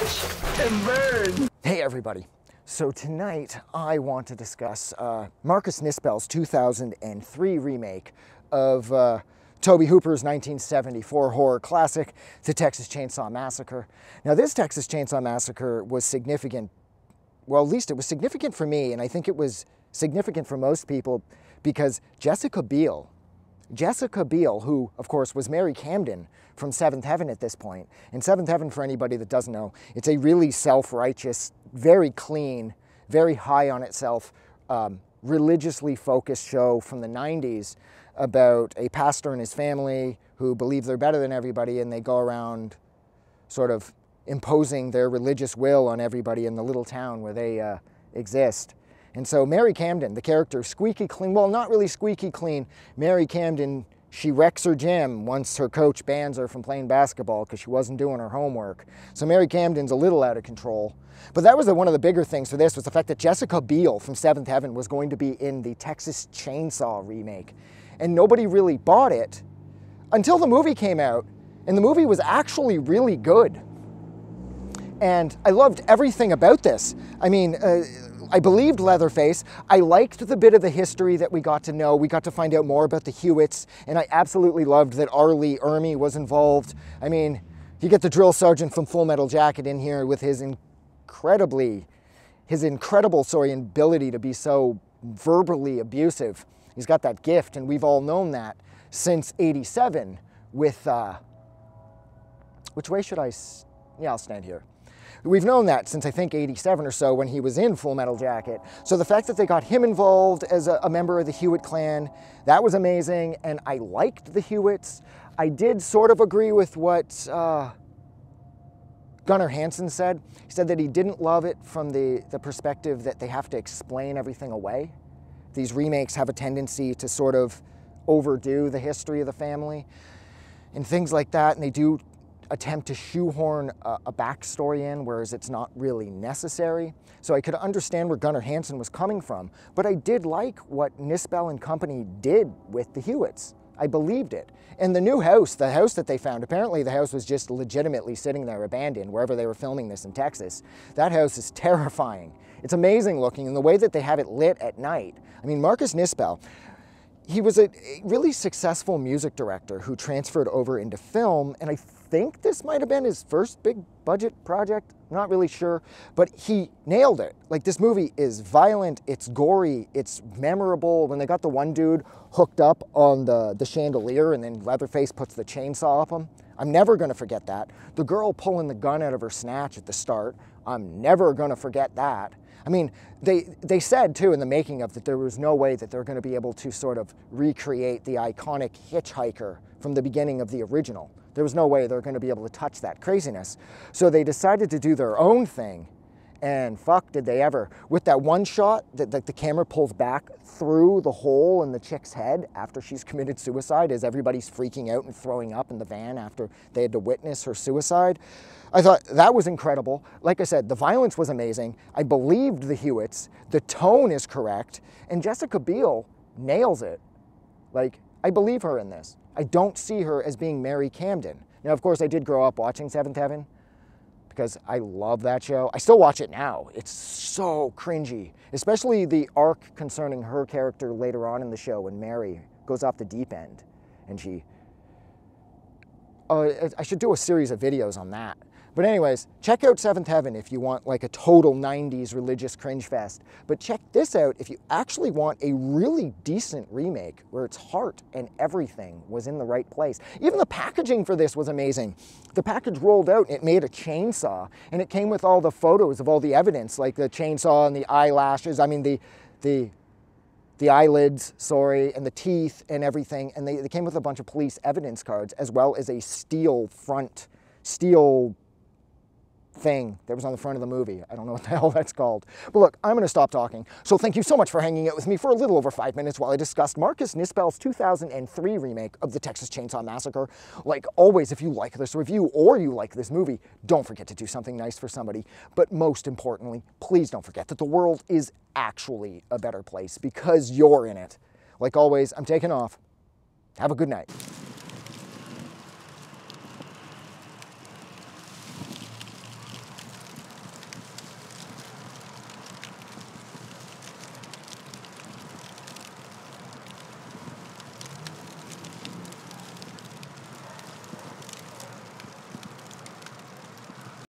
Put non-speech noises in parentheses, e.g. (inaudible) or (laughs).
And burn. Hey everybody. So tonight I want to discuss uh, Marcus Nispel's 2003 remake of uh, Tobe Hooper's 1974 horror classic, The Texas Chainsaw Massacre. Now this Texas Chainsaw Massacre was significant, well at least it was significant for me and I think it was significant for most people because Jessica Biel, Jessica Biel, who of course was Mary Camden from Seventh Heaven at this point. And Seventh Heaven, for anybody that doesn't know, it's a really self-righteous, very clean, very high on itself, um, religiously focused show from the 90s about a pastor and his family who believe they're better than everybody and they go around sort of imposing their religious will on everybody in the little town where they uh, exist. And so Mary Camden, the character, squeaky clean, well, not really squeaky clean. Mary Camden, she wrecks her gym once her coach bans her from playing basketball because she wasn't doing her homework. So Mary Camden's a little out of control. But that was the, one of the bigger things for this was the fact that Jessica Biel from Seventh Heaven was going to be in the Texas Chainsaw remake. And nobody really bought it until the movie came out. And the movie was actually really good. And I loved everything about this. I mean, uh, I believed Leatherface. I liked the bit of the history that we got to know. We got to find out more about the Hewitts, and I absolutely loved that R. Lee Ermey was involved. I mean, you get the drill sergeant from Full Metal Jacket in here with his incredibly, his incredible, sorry, ability to be so verbally abusive. He's got that gift, and we've all known that since 87 with, uh, which way should I, yeah, I'll stand here. We've known that since I think 87 or so when he was in Full Metal Jacket. So the fact that they got him involved as a, a member of the Hewitt clan, that was amazing. And I liked the Hewitts. I did sort of agree with what uh, Gunnar Hansen said. He said that he didn't love it from the, the perspective that they have to explain everything away. These remakes have a tendency to sort of overdo the history of the family and things like that. And they do attempt to shoehorn a, a, backstory in, whereas it's not really necessary. So I could understand where Gunnar Hansen was coming from, but I did like what Nispel and company did with the Hewitts. I believed it. And the new house, the house that they found, apparently the house was just legitimately sitting there abandoned wherever they were filming this in Texas. That house is (laughs) terrifying. It's amazing looking and the way that they have it lit at night. I mean, Marcus Nispel, he was a really successful music director who transferred over into film, and I think this might have been his first big budget project. I'm not really sure, but he nailed it. Like this movie is violent, it's gory, it's memorable. When they got the one dude hooked up on the, the chandelier and then Leatherface puts the chainsaw up him, I'm never gonna forget that. The girl pulling the gun out of her snatch at the start, I'm never gonna forget that. I mean, they, they said too in the making of that there was no way that they're going to be able to sort of recreate the iconic hitchhiker from the beginning of the original. There was no way they're going to be able to touch that craziness. So they decided to do their own thing. And fuck, did they ever. With that one shot that, that the camera pulls back through the hole in the chick's head after she's (laughs) committed suicide as everybody's freaking out and throwing up in the van after they had to witness her suicide. I thought that was incredible. Like I said, the violence was amazing. I believed the Hewitts. The tone is correct. And Jessica Biel nails it. Like, I believe her in this. I don't see her as being Mary Camden. Now, of course, I did grow up watching Seventh Heaven because I love that show. I still watch it now. It's so cringy, especially the arc concerning her character later on in the show when Mary goes off the deep end and she. Uh, I should do a series of videos on that but anyways, check out Seventh Heaven if you want like a total 90s religious cringe fest. But check this out if you actually want a really decent remake where its heart and everything was in the right place. Even the packaging for this was amazing. The package rolled out, it made a chainsaw, and it came with all the photos of all the evidence, like the chainsaw and the eyelashes, I mean the, the the eyelids, sorry, and the teeth and everything. And they, they came with a bunch of police evidence cards as well as a steel front, steel thing that was on the front of the movie. I don't know what the (laughs) hell that's called. But look, I'm going to stop talking. So thank you so much for hanging out with me for a little over five minutes while I discussed Marcus Nispel's 2003 remake of the Texas Chainsaw Massacre. Like always, if you like this review or you like this movie, don't forget to do something nice for somebody. But most importantly, please don't forget that the world is actually a better place because you're in it. Like always, I'm taking off. Have a good night.